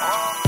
Oh.